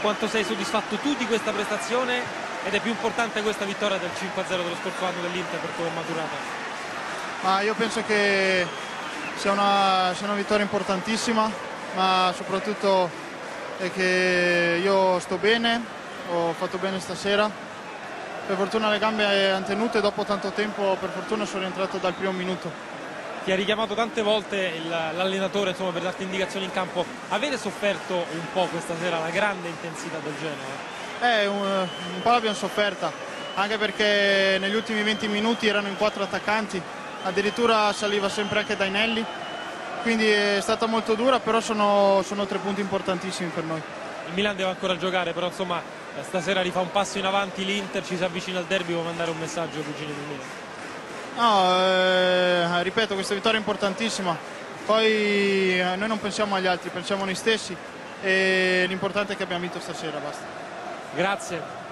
quanto sei soddisfatto tu di questa prestazione ed è più importante questa vittoria del 5-0 dello scorso anno dell'Inter per come è maturata? Ma io penso che sia una, sia una vittoria importantissima, ma soprattutto è che io sto bene, ho fatto bene stasera. Per fortuna le gambe hanno tenute dopo tanto tempo, per fortuna sono rientrato dal primo minuto ti ha richiamato tante volte l'allenatore per darti indicazioni in campo. Avete sofferto un po' questa sera la grande intensità del Genoa? Eh, un, un po' l'abbiamo sofferta, anche perché negli ultimi 20 minuti erano in quattro attaccanti, addirittura saliva sempre anche Dainelli, quindi è stata molto dura, però sono, sono tre punti importantissimi per noi. Il Milan deve ancora giocare, però insomma stasera rifà un passo in avanti l'Inter, ci si avvicina al derby, può mandare un messaggio ai cugini del Milan. No, ripeto, questa vittoria è importantissima. Poi eh, noi non pensiamo agli altri, pensiamo a noi stessi e l'importante è che abbiamo vinto stasera, basta. Grazie.